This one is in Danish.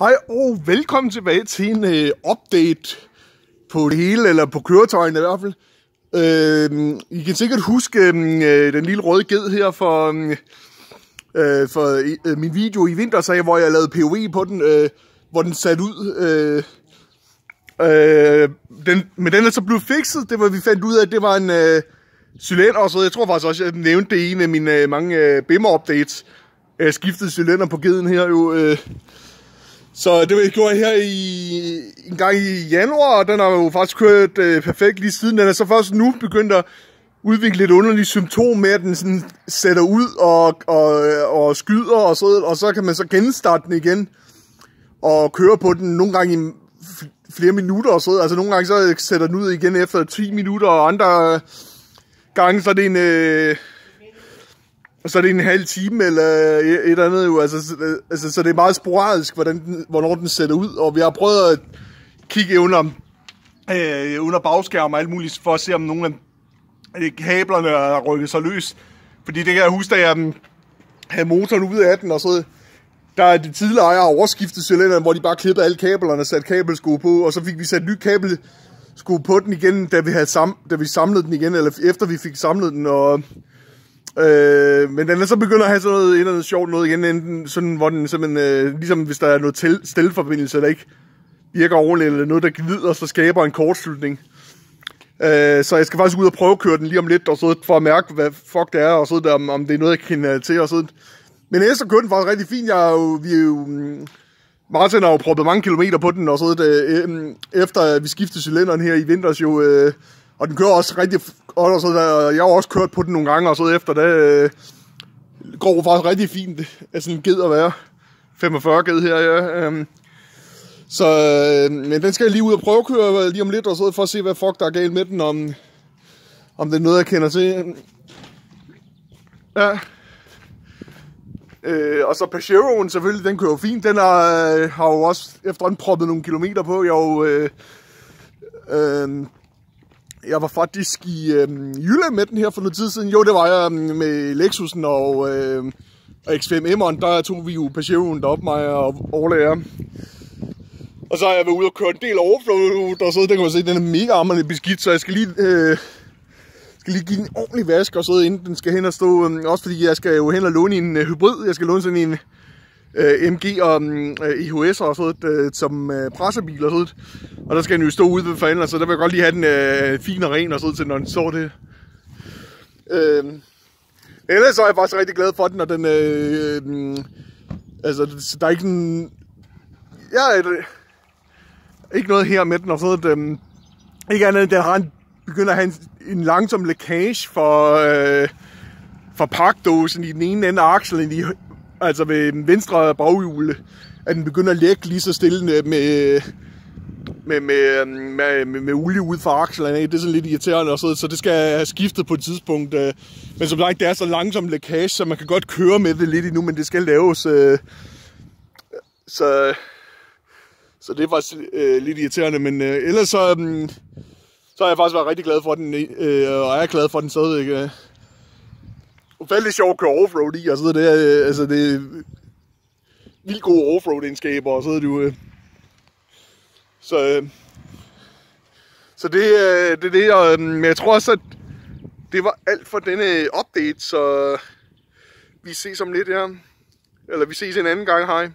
Hej og velkommen tilbage til en øh, update på det hele, eller på køretøjen i hvert fald. Øh, I kan sikkert huske øhm, øh, den lille røde ged her for, øhm, øh, for øh, min video i vintersag, hvor jeg lavede POV på den, øh, hvor den satte ud. Øh, øh, den, men den er så blevet fikset, det var vi fandt ud af, at det var en øh, cylinder, og så jeg tror faktisk også, jeg nævnte det i en af mine øh, mange øh, BIM-updates. Jeg skiftede cylinder på geden her jo. Øh, så det var jeg her i, en gang i januar, og den har jo faktisk kørt øh, perfekt lige siden. Den er så først nu begyndt at udvikle lidt underlige symptom med, at den sådan sætter ud og, og, og skyder og så, og så kan man så genstarte den igen og køre på den nogle gange i flere minutter og så. Altså nogle gange så sætter den ud igen efter 10 minutter, og andre gange så er det en... Øh, så er det en halv time eller et eller andet jo. Altså, altså, så det er meget sporadisk, hvordan den, hvornår den sætter ud. Og vi har prøvet at kigge under, øh, under bagskærm og alt muligt, for at se, om nogle af øh, kablerne er rykket sig løs. Fordi det kan jeg huske, da jeg mm, havde motoren ude af den, og så der er de tidligere ejere overskiftet cylinderen, hvor de bare klippede alle kablerne og satte kabelsko på, og så fik vi sat ny kabelsko på den igen, da vi, havde sam, da vi samlede den igen, eller efter vi fik samlet den, og Øh, men den er så begyndt at have sådan noget, noget sjovt noget igen, enten sådan, hvor den simpelthen, øh, ligesom hvis der er noget til, stilleforbindelse, der ikke virker ordentligt, eller noget, der glider, så skaber en kortslutning. Øh, så jeg skal faktisk ud og prøve at køre den lige om lidt, og så for at mærke, hvad fuck det er, og så der, om, om det er noget, jeg kan øh, til, og så. Men ellers så kørte den faktisk rigtig fint. Jeg er jo, vi er jo, mm, Martin har jo proppet mange kilometer på den, og så øh, øh efter vi skiftede cylinderen her i vinters jo, øh, og den kører også rigtig godt, og så der, øh, jeg har også kørt på den nogle gange, og så efter det øh, går faktisk rigtig fint. Altså, er sådan en ged at være. 45 ged her, ja. Øhm, så, øh, men den skal jeg lige ud og prøve at køre øh, lige om lidt, og så for at se, hvad fuck der er galt med den, om, om det er noget, jeg kender til. Ja. Øh, og så Pachero'en selvfølgelig, den kører fint. Den har, øh, har jo også efterhånden proppet nogle kilometer på. Jeg har jo, øh, øh, jeg var faktisk i øh, Jylland med den her for noget tid siden. Jo, det var jeg øhm, med Lexusen og, øh, og X5 M'eren. Der tog vi jo Peugeot'en deroppe, mig og overlærer. Og så har jeg været ude og køre en del overflow, der så der kan man se, den er mega armerne beskidt, så jeg skal lige, øh, skal lige give den en ordentlig vask, og så inden den skal hen og stå, øh, også fordi jeg skal jo hen og låne en øh, hybrid, jeg skal låne sådan en øh, MG og øhm, øh, EHS og sådan øh, som øh, pressebil og sådan og der skal den jo stå ude ved fanden, så der vil jeg godt lige have den øh, fin og ren og sådan til, når den står det. Øh, ellers så er jeg faktisk rigtig glad for den, og den, øh, øh, altså, der er ikke en, ja, ikke noget her med den og sådan øh, ikke andet end, den har en, begynder at have en, en langsom lækage for, øh, for pakdåsen i den ene ende af akslen i altså ved venstre baghjul, at den begynder at lægge lige så stille med, med, med, med, med, med olie ud fra akslerne. Det er sådan lidt irriterende, og så, så det skal have skiftet på et tidspunkt. Øh. Men som sagt, det er så langsom lækage, så man kan godt køre med det lidt endnu, men det skal laves. Øh. Så, så det var øh, lidt irriterende, men øh, ellers så, øh, så har jeg faktisk været rigtig glad for den, øh, og er glad for den stadigvæk. Øh ufattelig sjovt at køre offroad i, og så det, øh, altså det er vildt gode offroad-egenskaber, og så er det jo... Øh, så, øh, så det, øh, det er det, og, øhm, men jeg tror også, at det var alt for denne update, så vi ses om lidt her. Eller vi ses en anden gang, hej.